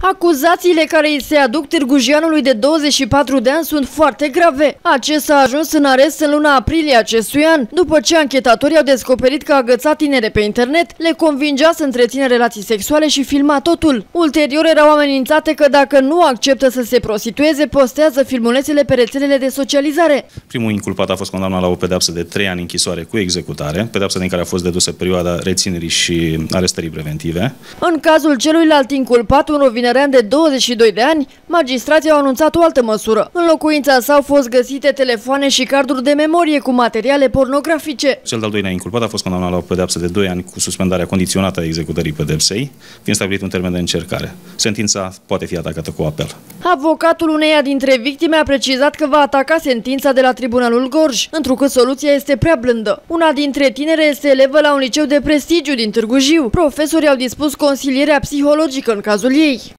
Acuzațiile care îi se aduc târgujianului de 24 de ani sunt foarte grave. Acesta a ajuns în arest în luna aprilie acestui an, după ce anchetatorii au descoperit că a agățat tinere pe internet, le convingea să întrețină relații sexuale și filma totul. Ulterior erau amenințate că dacă nu acceptă să se prostitueze, postează filmulețele pe rețelele de socializare. Primul inculpat a fost condamnat la o pedeapsă de 3 ani închisoare cu executare, pedeapsă din care a fost dedusă perioada reținerii și arestării preventive. În cazul celuilalt inculpat, un rovinean tinerean de 22 de ani, magistrații au anunțat o altă măsură. În locuința sa au fost găsite telefoane și carduri de memorie cu materiale pornografice. Cel de-al doilea inculpat a fost condamnat la o pedeapsă de 2 ani cu suspendarea condiționată a executării pedepsei, fiind stabilit un termen de încercare. Sentința poate fi atacată cu apel. Avocatul uneia dintre victime a precizat că va ataca sentința de la Tribunalul Gorj, întrucât soluția este prea blândă. Una dintre tinere este elevă la un liceu de prestigiu din Târgu Jiu. Profesorii au dispus consilierea psihologică în cazul ei.